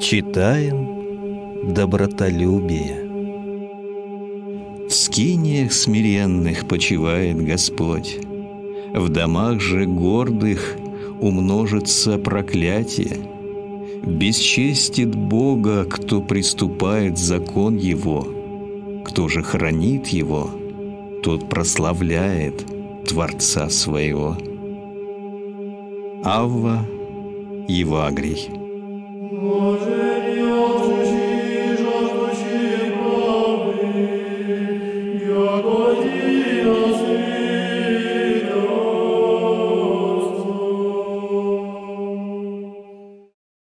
Читаем добротолюбие. В скиниях смиренных почивает Господь, В домах же гордых умножится проклятие. Бесчестит Бога, кто приступает закон Его, Кто же хранит Его, тот прославляет Творца своего. Авва Евагрий